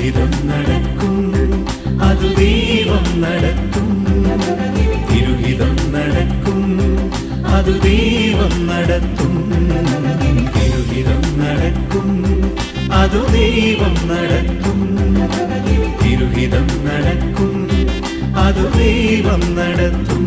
ജീവിതം നടക്കും. അത് ദൈവം നടത്തും തിരുഹിതം നടക്കും. അത് ദൈവം നടത്തും. തിരുഹിതം നടക്കും. അത് ദൈവം നടത്തും. തിരുഹിതം നടക്കും. അത് ദൈവം നടത്തും.